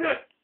Good.